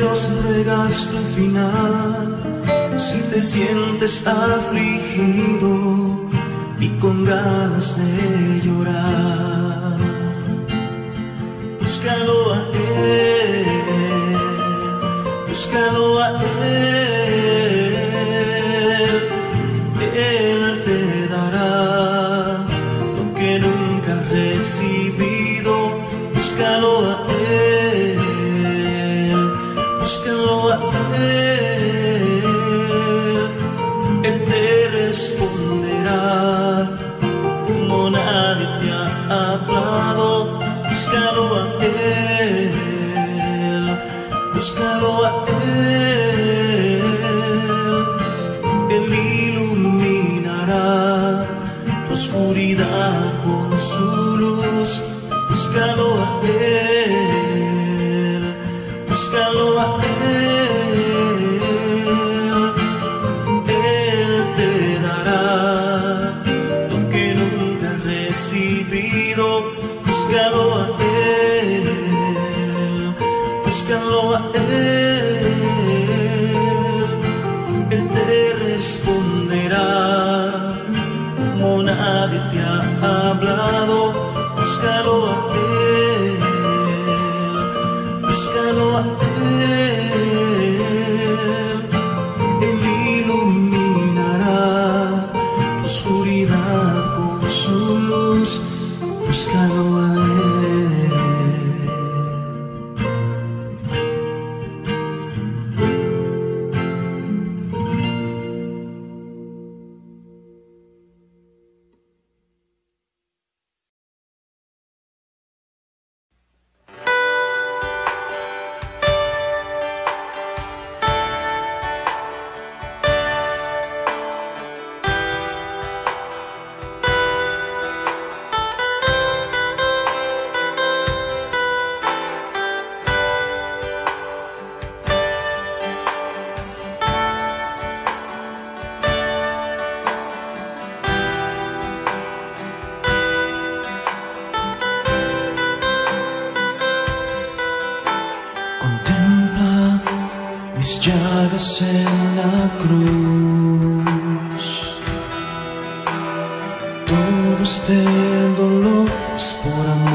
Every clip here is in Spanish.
Dios ruegas tu final. Si te sientes afligido y con ganas de llorar, búscalo a Él, búscalo a Él.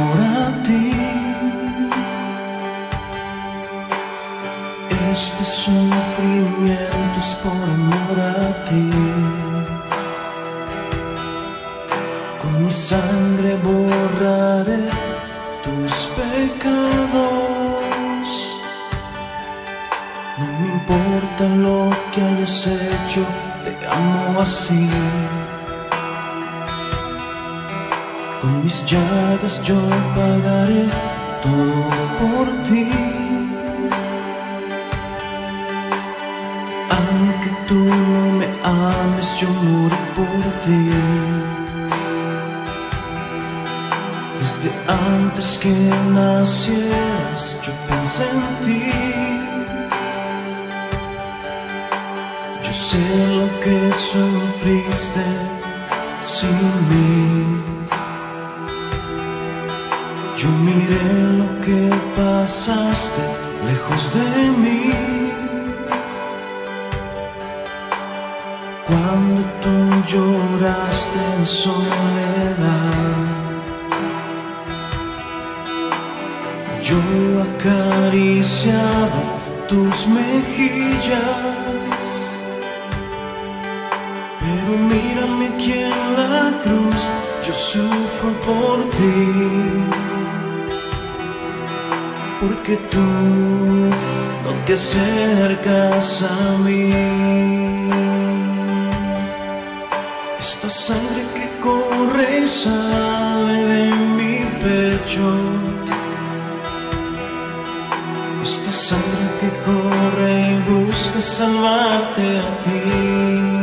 para ti. Este sufrimiento es por amor a ti. Con mi sangre borraré tus pecados. No me importa lo que hayas hecho, te amo así. Con mis llagas yo pagaré todo por ti. Aunque tú no me ames, yo morí por ti. Desde antes que nacieras, yo pensé en ti. Yo sé lo que sufriste sin mí. Yo miré lo que pasaste lejos de mí. Cuando tú lloraste en soledad, yo acariciaba tus mejillas. Pero mírame aquí en la cruz, yo sufro por ti porque tú no te acercas a mí. Esta sangre que corre y sale de mi pecho. Esta sangre que corre y busca salvarte a ti.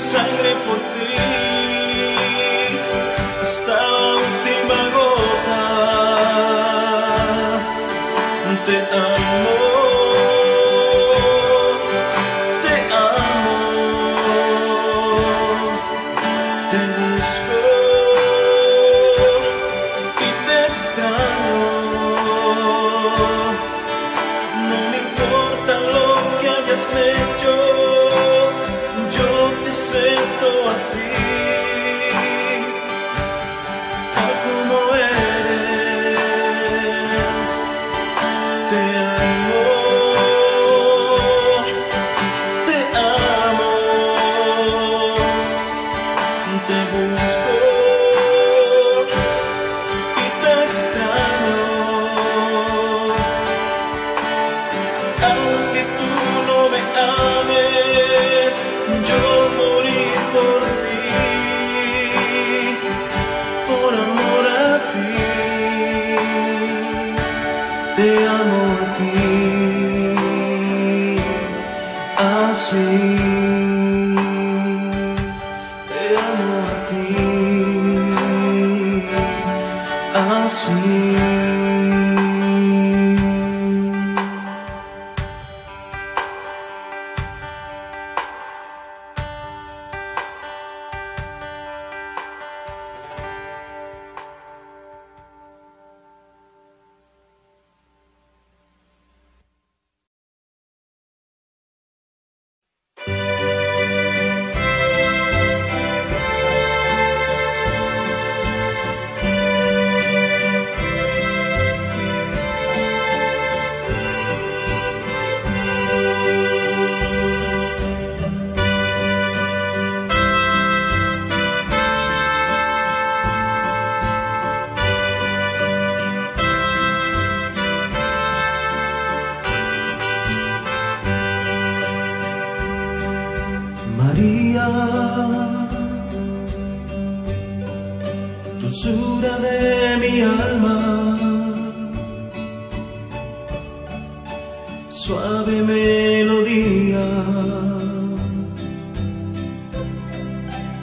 sangre por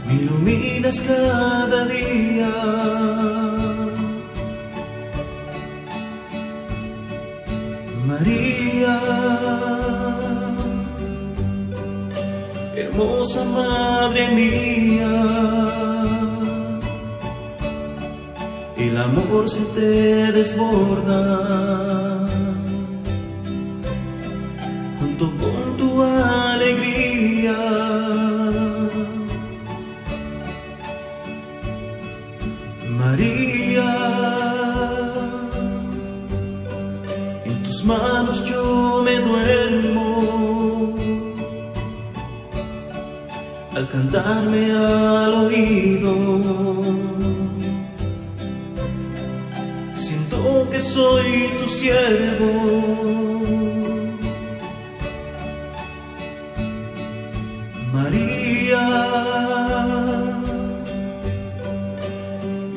iluminas cada día. María, hermosa madre mía, el amor se te desborda. cantarme al oído. Siento que soy tu siervo. María,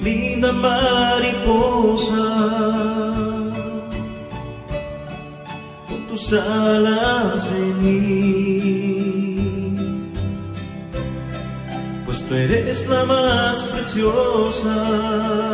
linda mariposa, con tus alas en mí. tú eres la más preciosa.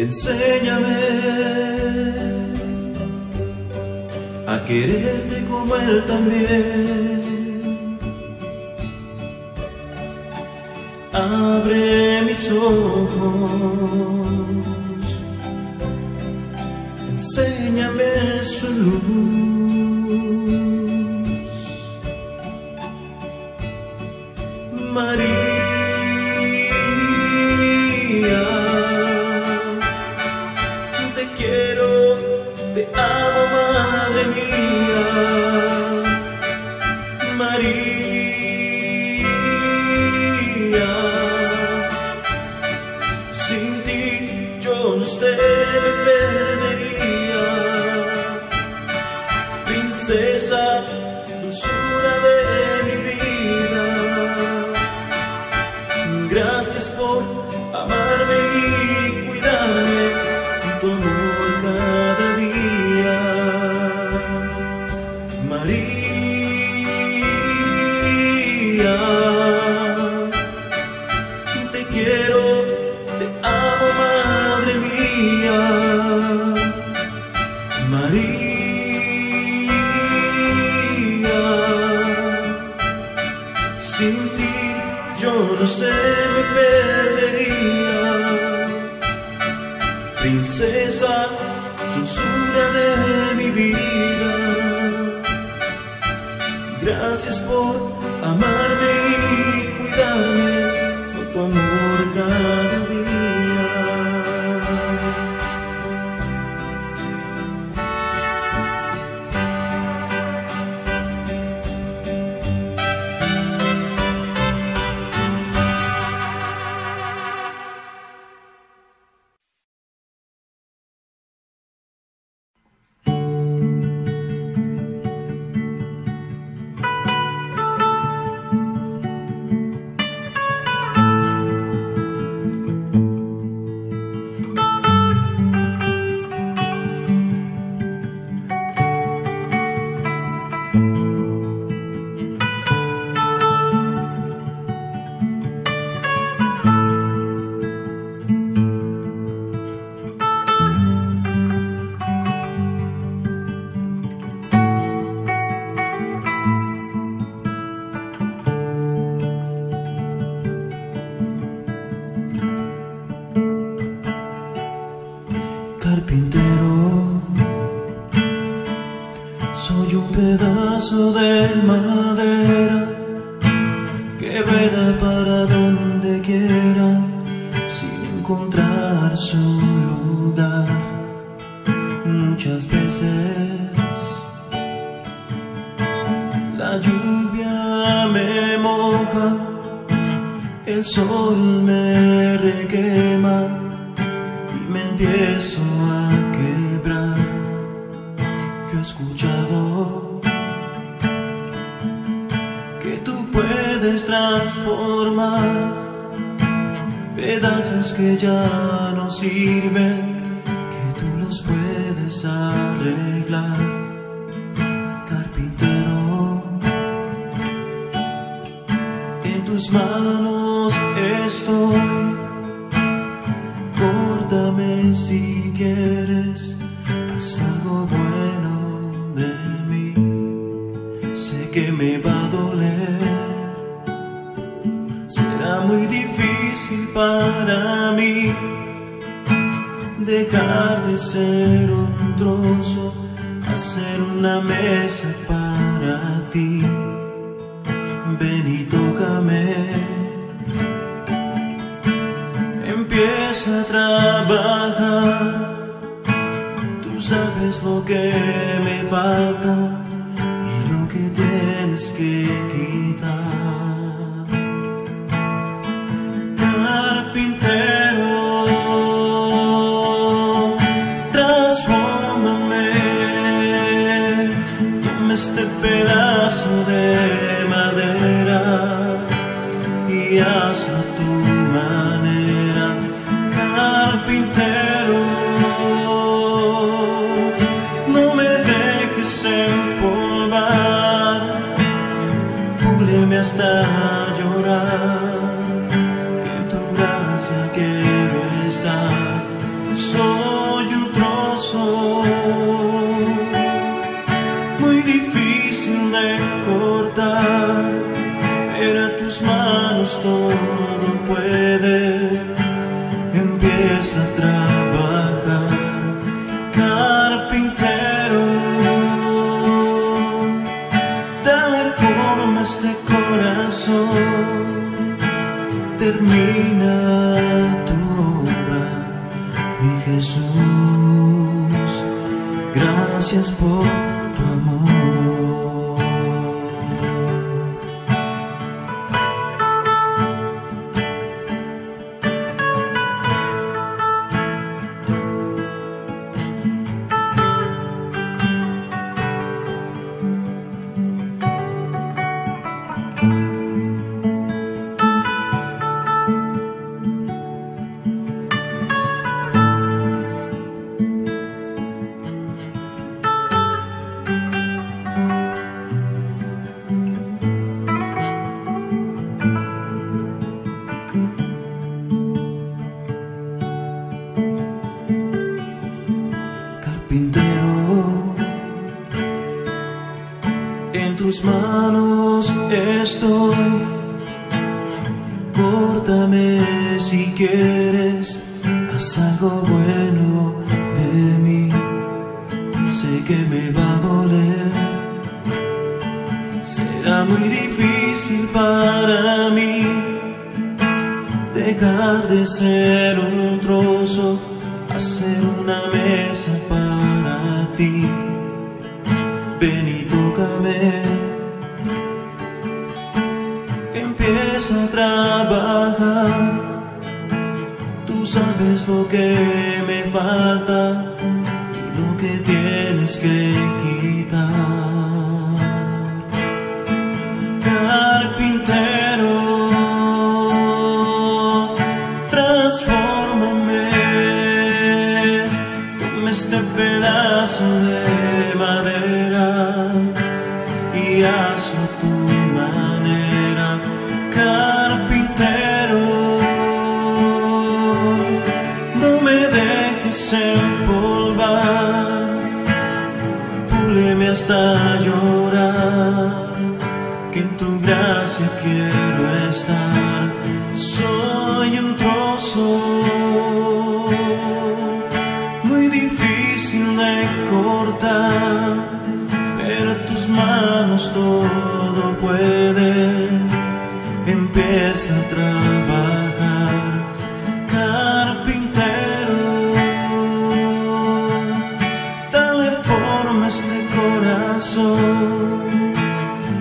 Enséñame a quererte como Él también. Abre mis ojos, enséñame su luz.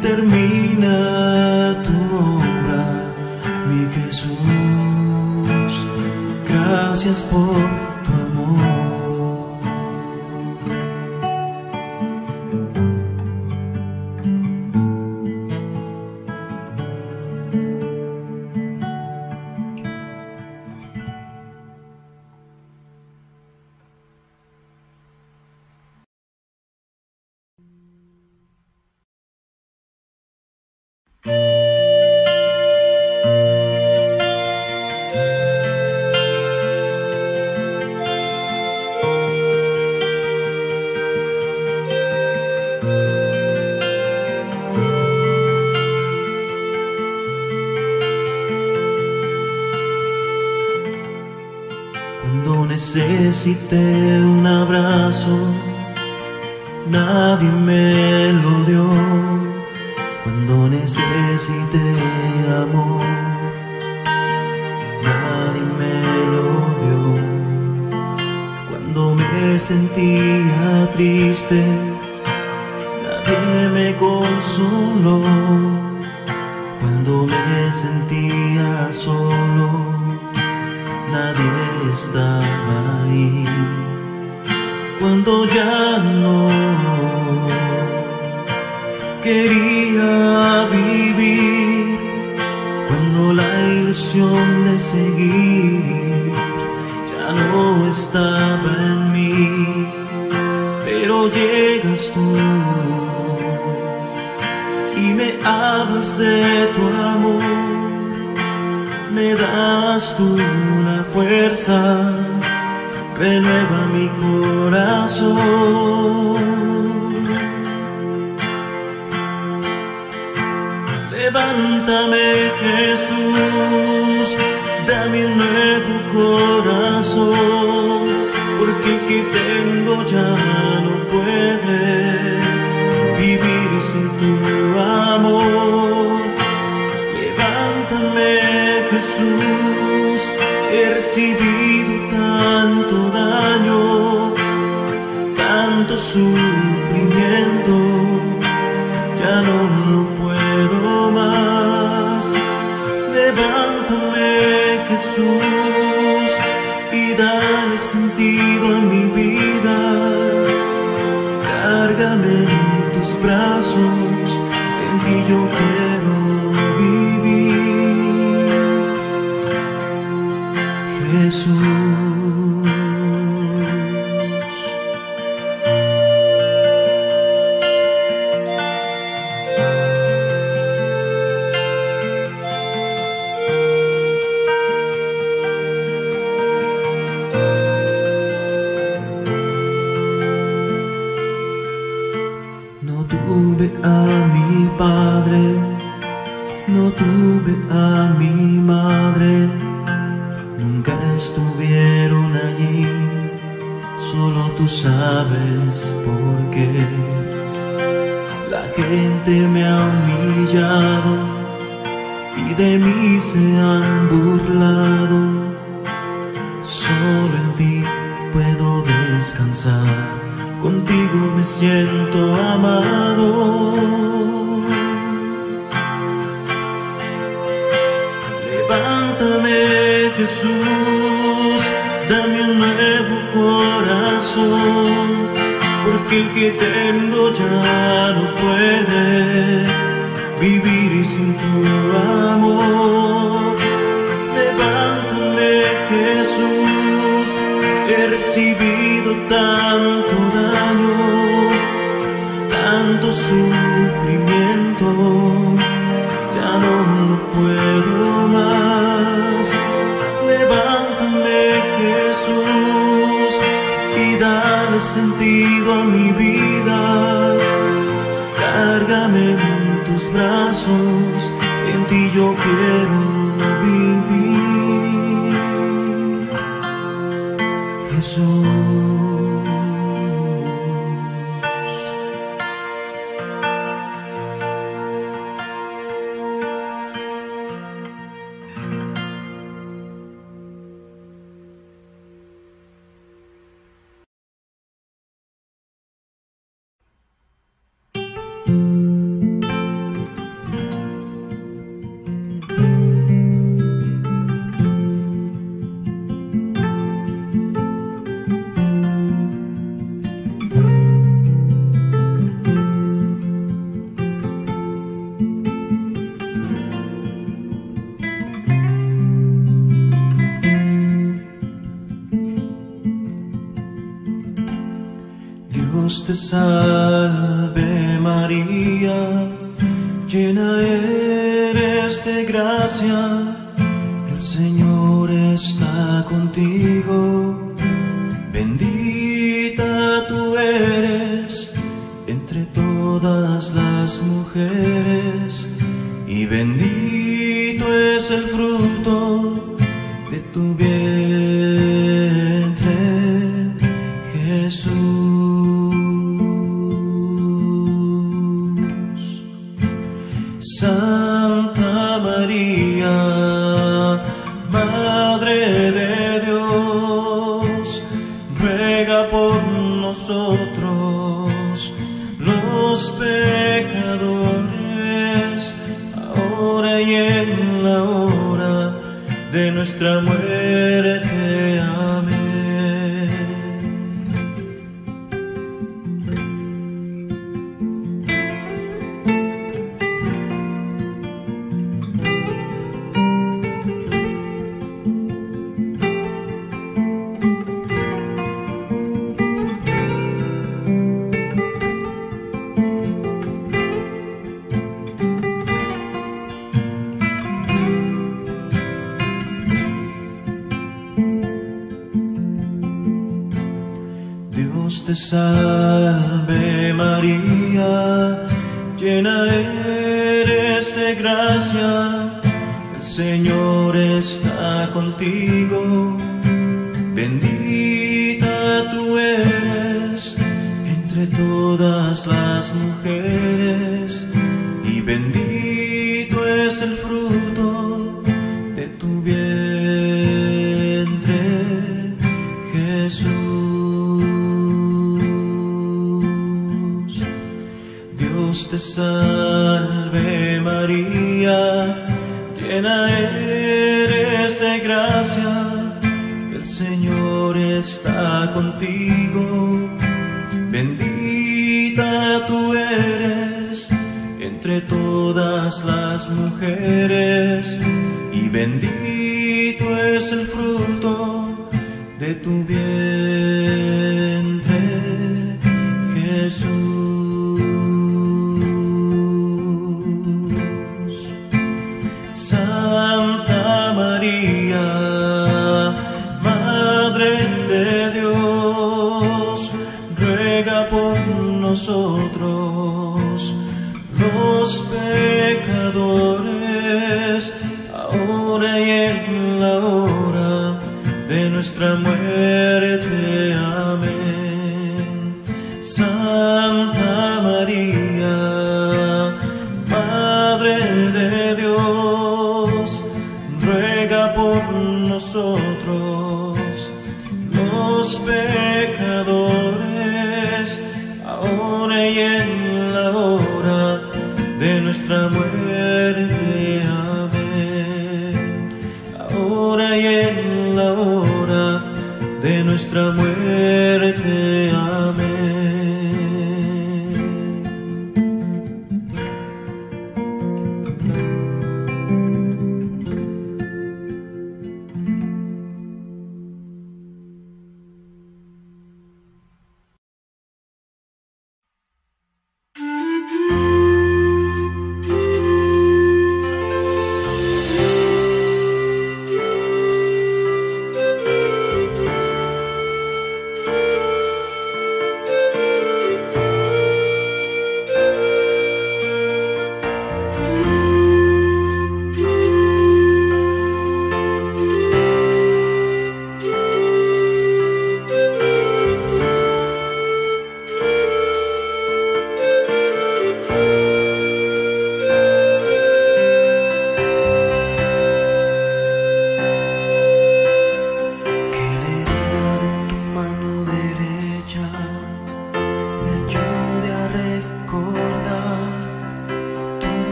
Termina tu obra, mi Jesús. Gracias por necesité salve María, llena eres de gracia, es el fruto de tu vientre,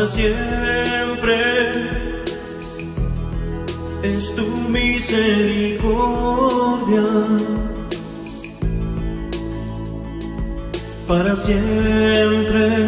para siempre. Es tu misericordia. Para siempre.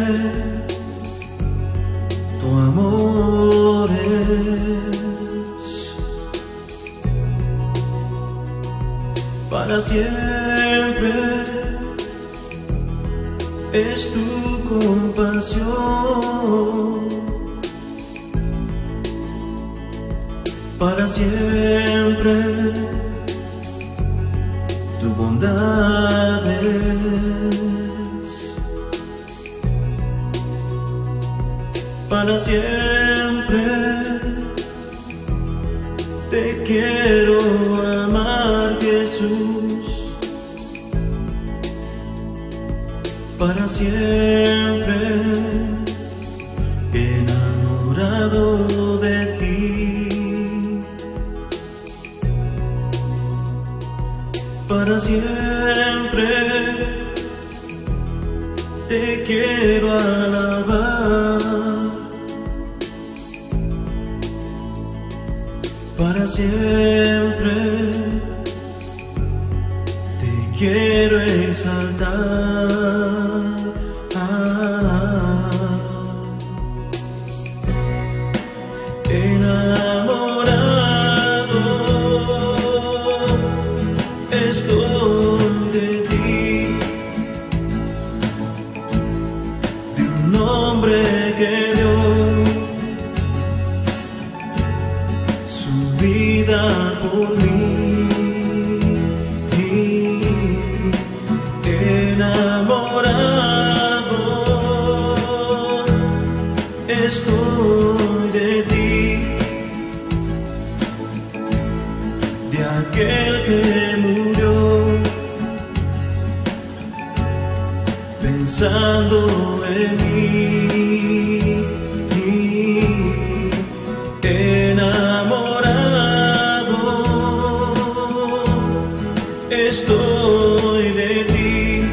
estoy de ti.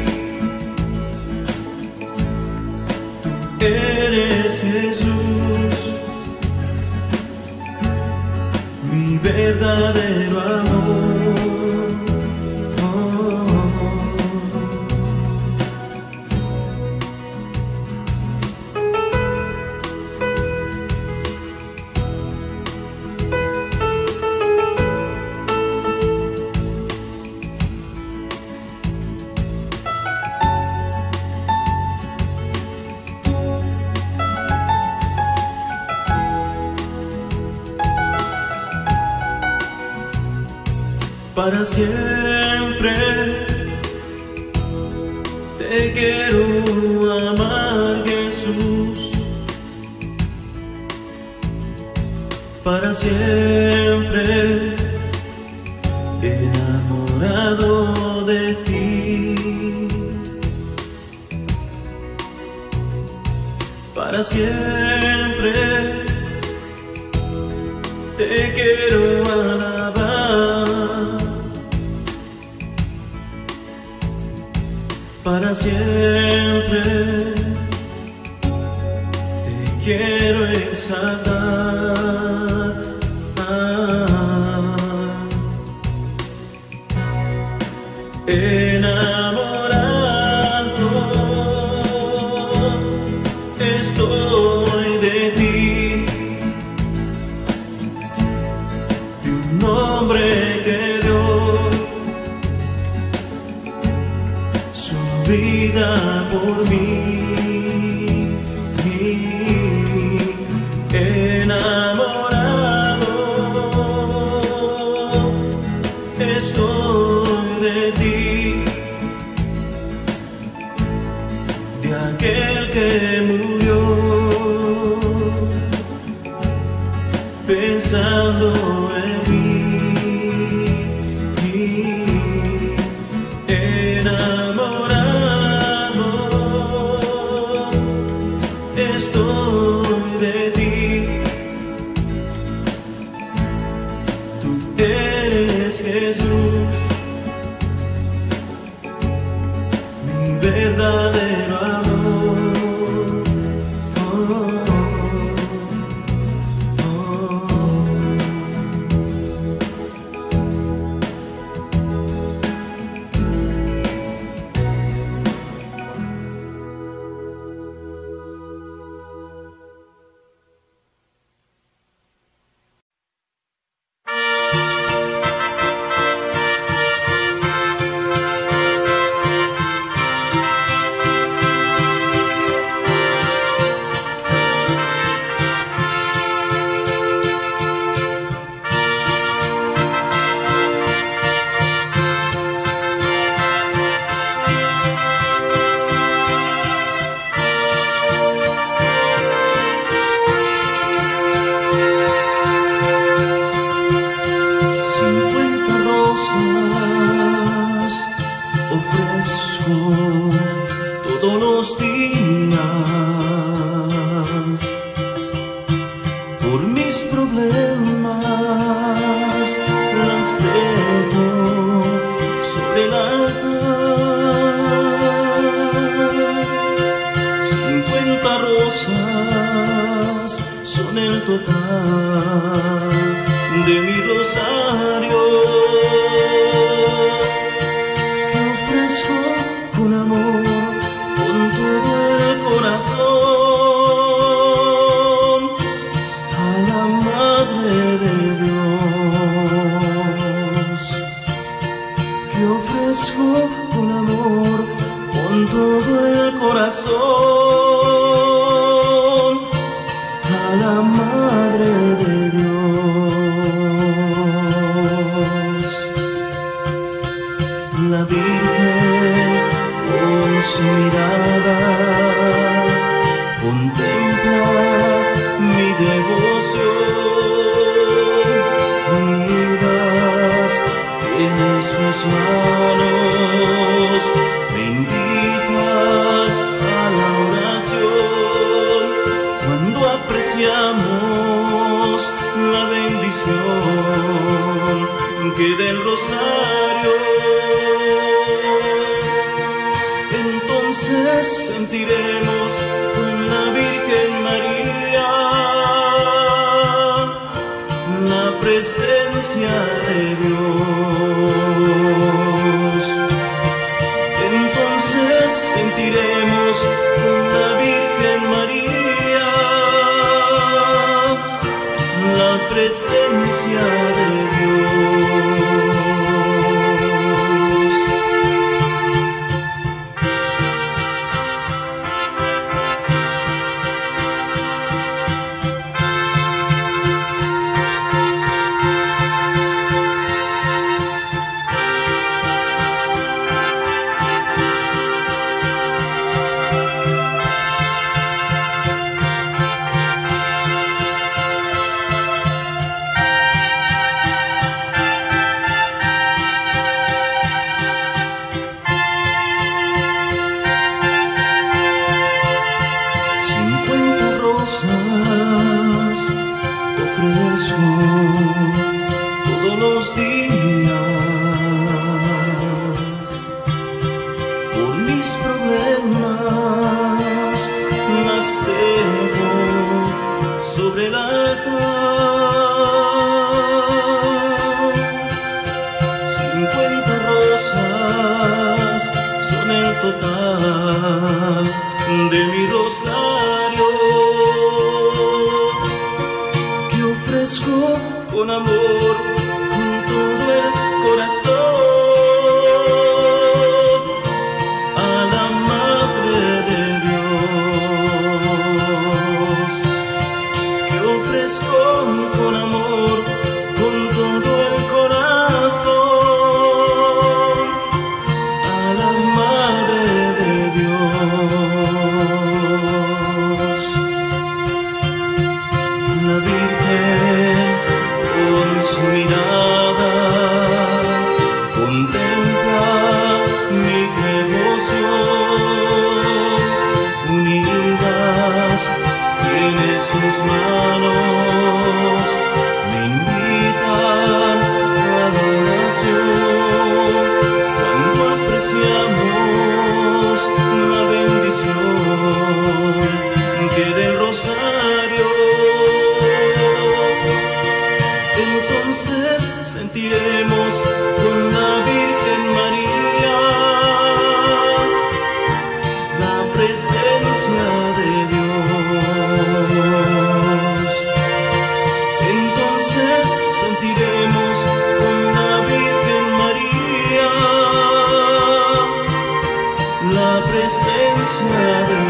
Eres Jesús, mi verdadero amor. Siempre. Te quiero amar, Jesús, para siempre, other.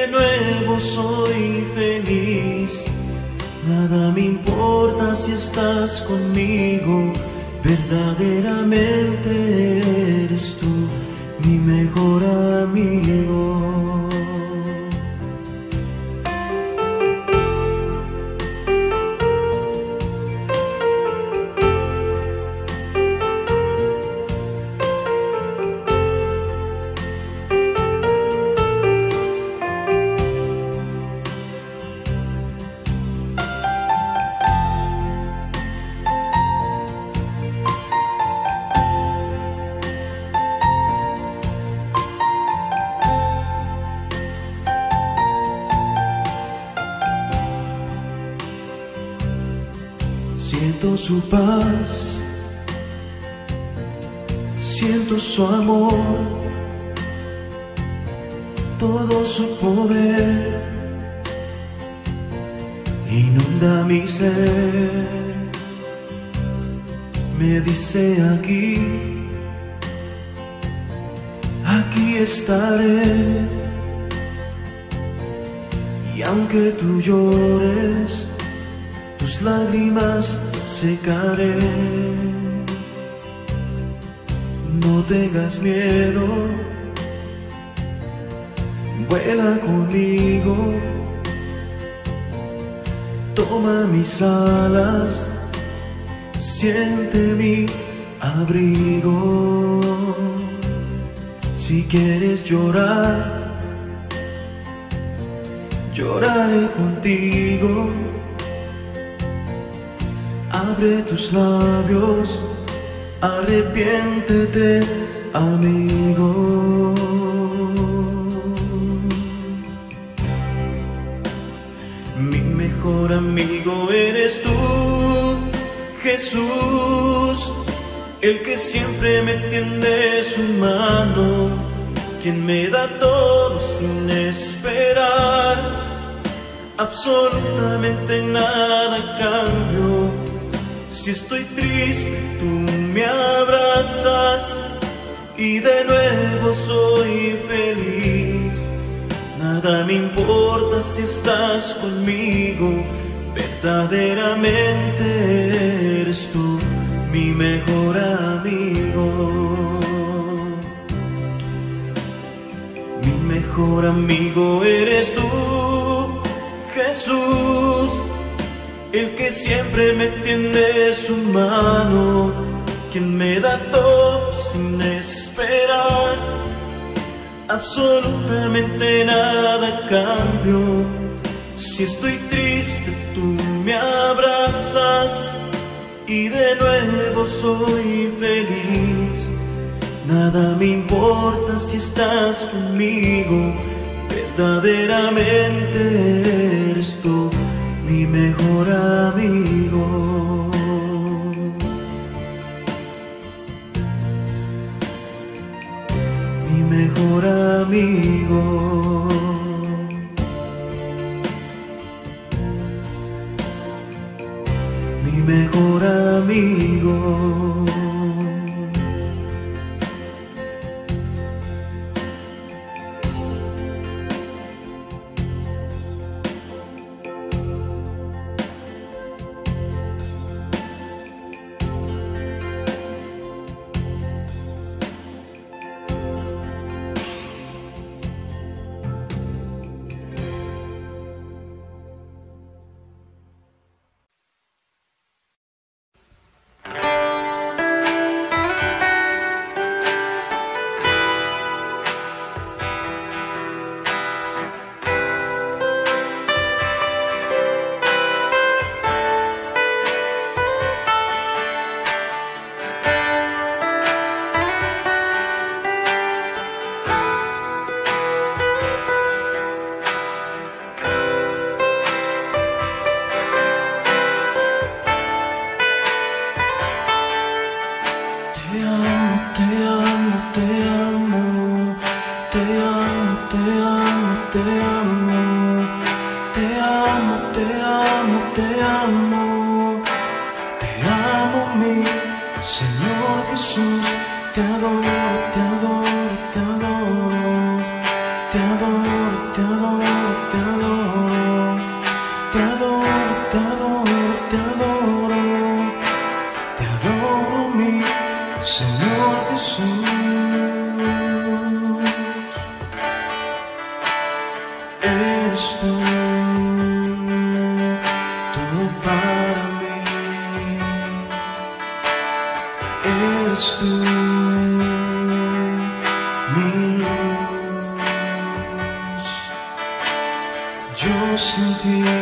de nuevo soy feliz. Nada me importa si estás conmigo, verdaderamente eres tú mi mejor amigo. mejor amigo eres tú, Jesús, el que siempre me tiende su mano, quien me da todo sin esperar absolutamente nada cambio. Si estoy triste, tú me abrazas y de nuevo soy feliz. Nada me importa si estás conmigo, verdaderamente eres tú mi mejor amigo. Mi mejor amigo. eres tú, mi luz. Yo sin ti.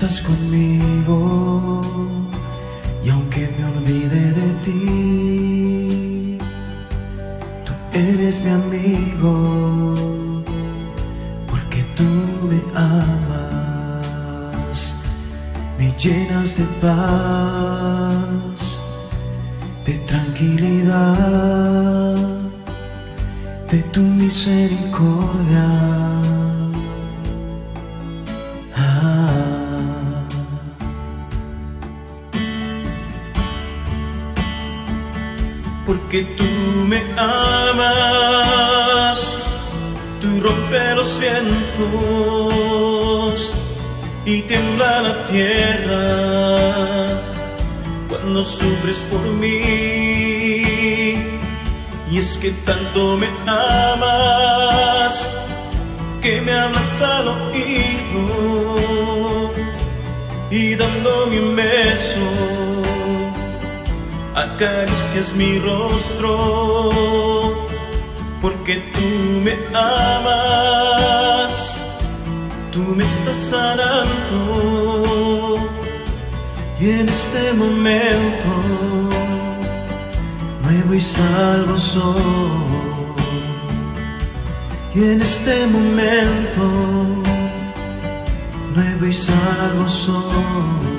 Estás conmigo. Y aunque me olvide de ti, tú eres mi amigo, porque tú me amas, me llenas de paz, sufres por mí. Y es que tanto me amas que me hablas al oído y dándome un beso. Acaricias mi rostro, porque tú me amas, tú me estás sanando, y en este momento nuevo y salvo soy, y en este momento nuevo y salvo soy.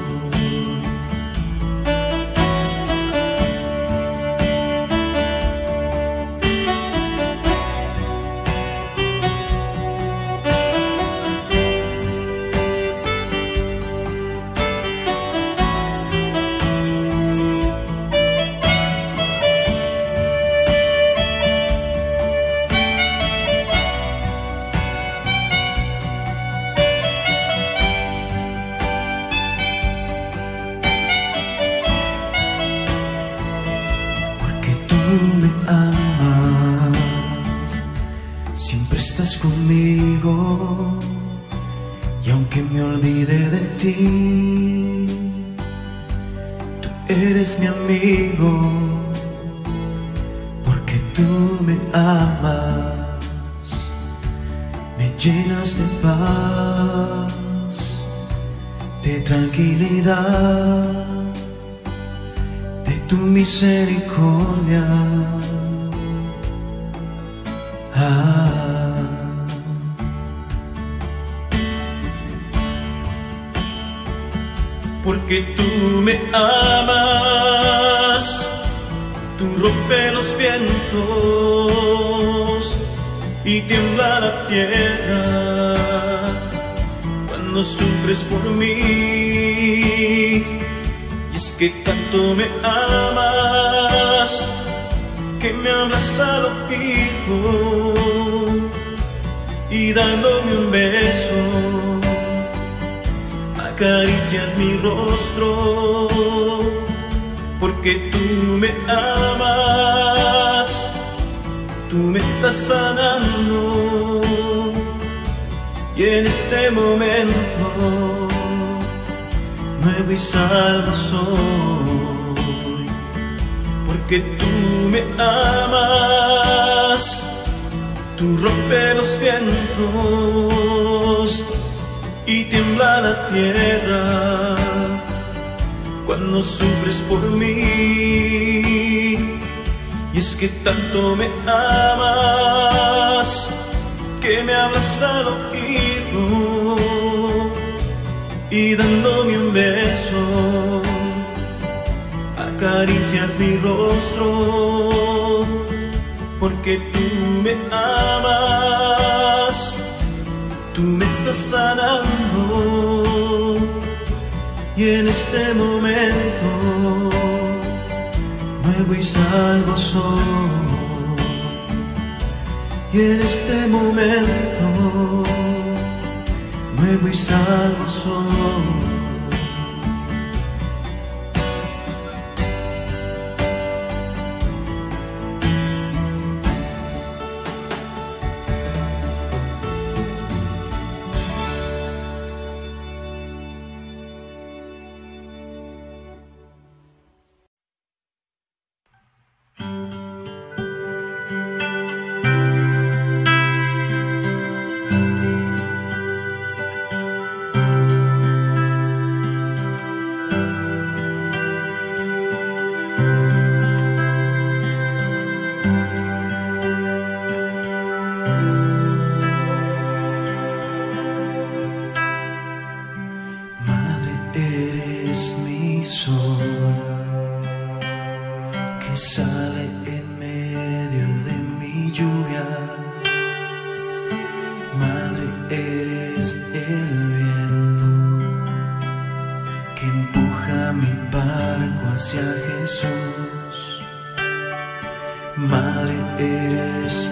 Porque tú me amas, tú rompes los vientos y tiembla la tierra cuando sufres por mí. Y es que tanto me amas que me hablas al oído y dándome un beso. Acaricias mi rostro, porque tú me amas, tú me estás sanando, y en este momento nuevo y salvo soy, porque tú me amas, tú rompes los vientos y tiembla la tierra cuando sufres por mí. Y es que tanto me amas que me hablas al oído y dándome un beso acaricias mi rostro porque tú me amas tú me estás sanando y en este momento nuevo y salvo soy y en este momento nuevo y salvo soy. es mi sol que sale en medio de mi lluvia. Madre, eres el viento que empuja mi barco hacia Jesús. Madre, eres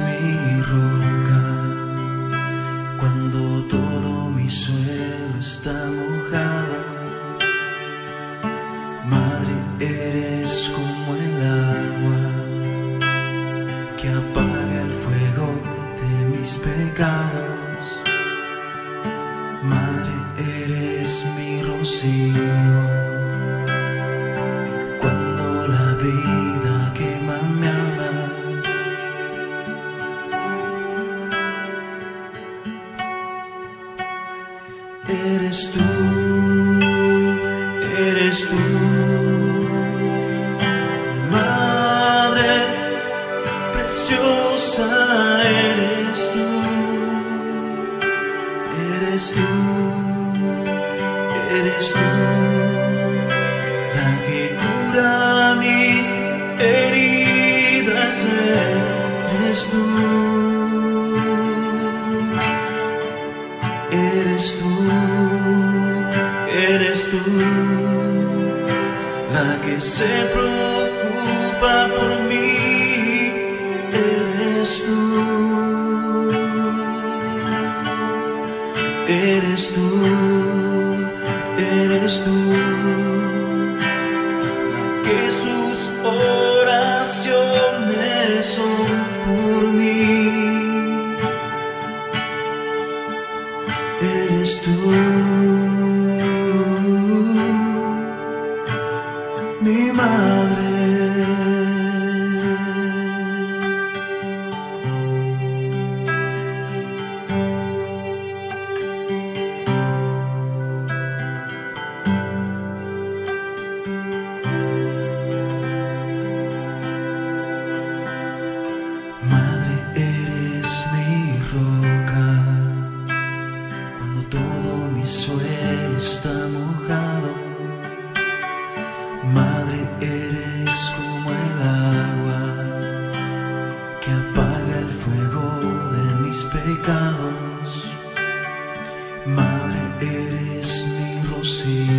Madre, eres mi rocío.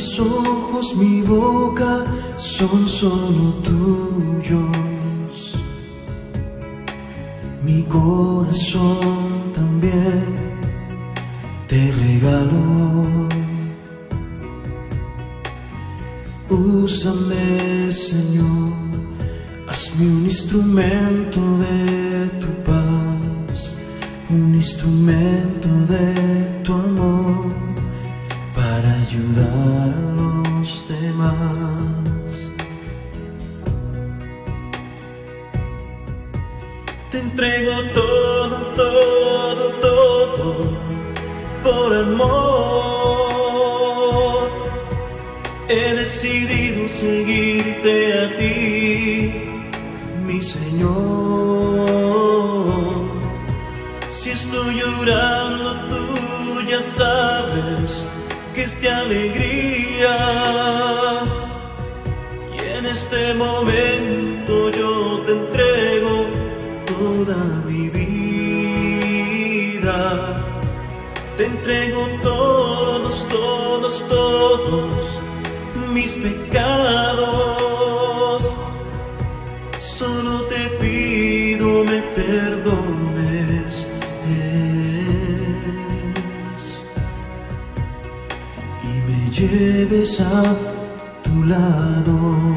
Mis ojos, mi boca son solo tuyos. Mi corazón también te regalo. Úsame, Señor, hazme un instrumento de tu paz, un instrumento de tu amor ayudar a los demás. Te entrego todo, todo, todo por amor. He decidido seguirte a ti, mi Señor. Si estoy llorando, tú ya sabes alegría. Y en este momento yo te entrego toda mi vida. Te entrego todos, todos, todos mis pecados. Solo te pido me perdones. Lleves a tu lado.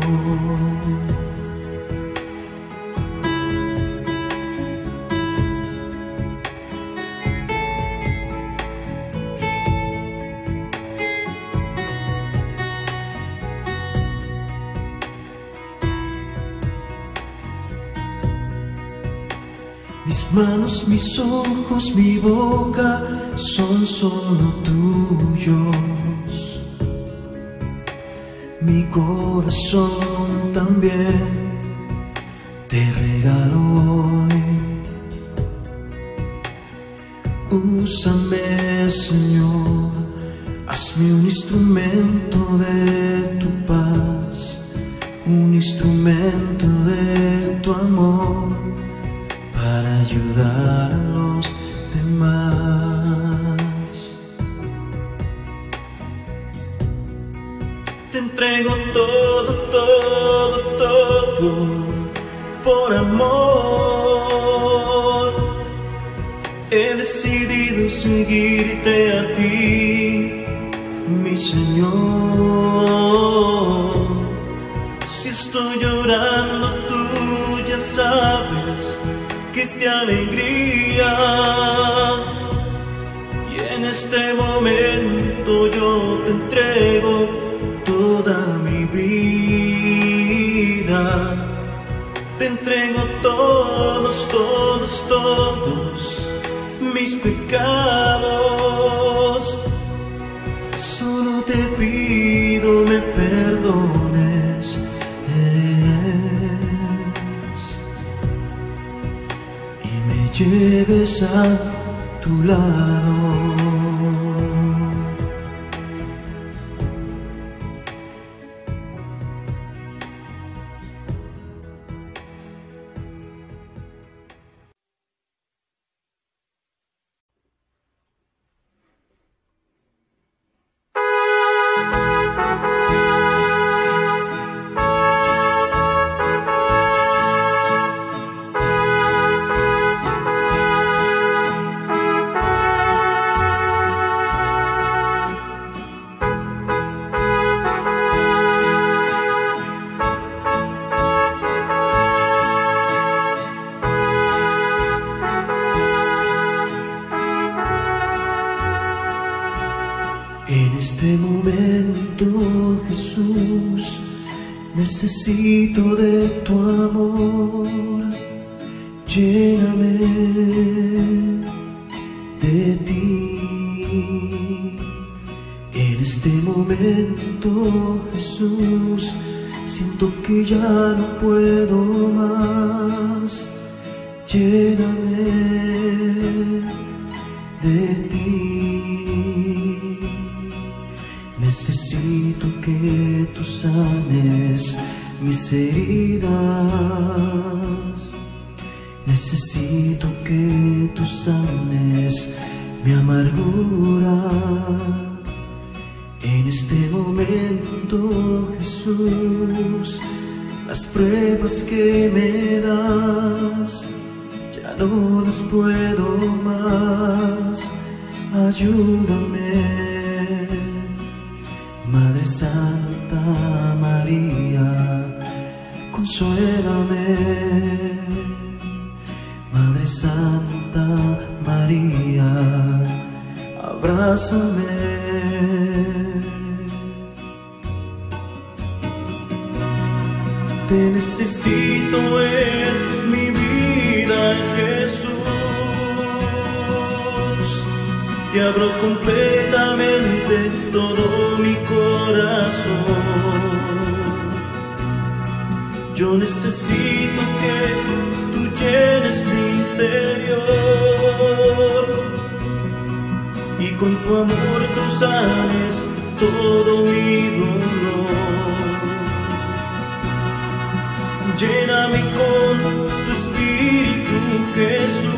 Mis manos, mis ojos, mi boca son solo tuyos. Mi corazón también te regalo hoy. Úsame, Señor, hazme un instrumento de tu paz, un instrumento de tu amor para ayudar por amor. He decidido seguirte a ti, mi Señor. Si estoy llorando, tú ya sabes que es de alegría. Y en este momento yo te entrego toda mi vida. Te entrego todos, todos, todos mis pecados. Solo te pido me perdones. y me lleves a tu lado. Santa María, abrázame. Te necesito en mi vida, Jesús. Te abro completamente todo mi corazón. Yo necesito que tú llenes mi interior y con tu amor tú sanes todo mi dolor. Lléname con tu espíritu, Jesús.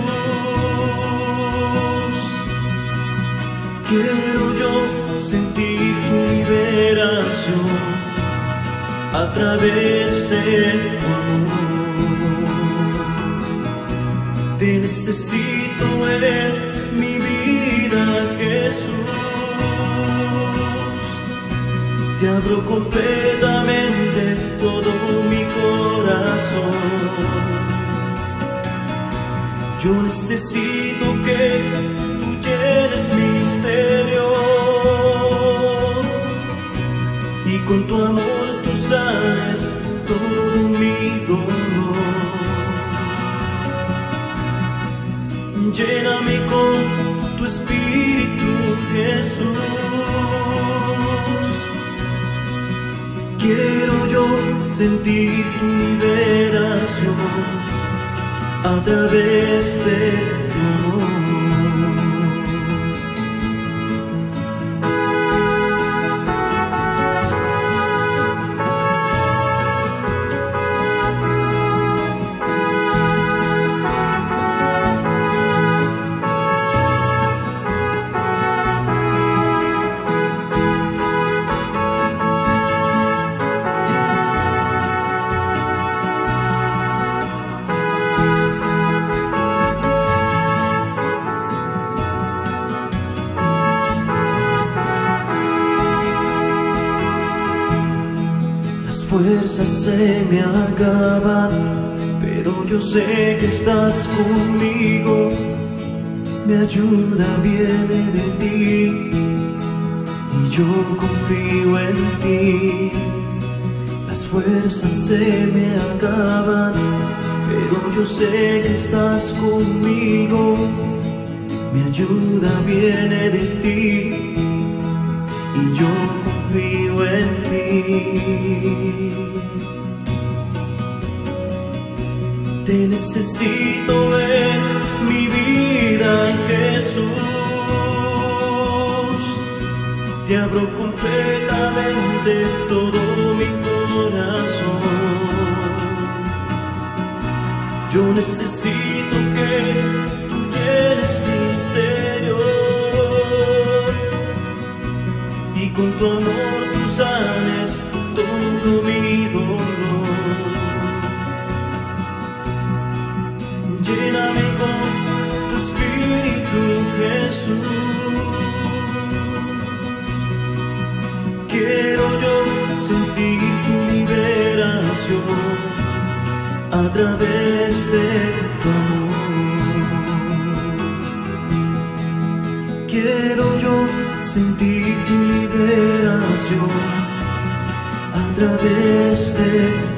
Quiero yo sentir tu liberación a través de tu amor. Necesito en mi vida, Jesús. Te abro completamente todo mi corazón. Yo necesito que tú llenes mi interior y con tu amor tú sanes Lléname con tu espíritu, Jesús. Quiero yo sentir tu liberación a través de tu amor. Sé que estás conmigo. Mi ayuda viene de ti y yo confío en ti. Las fuerzas se me acaban, pero yo sé que estás conmigo. Mi ayuda viene de ti y yo confío en ti. Te necesito en mi vida, Jesús. Te abro completamente todo mi corazón. Yo necesito que tú llenes mi interior y con tu amor tú sanes todo mi dolor. Con tu espíritu, Jesús. Quiero yo sentir tu liberación a través de tu amor. Quiero yo sentir tu liberación a través de.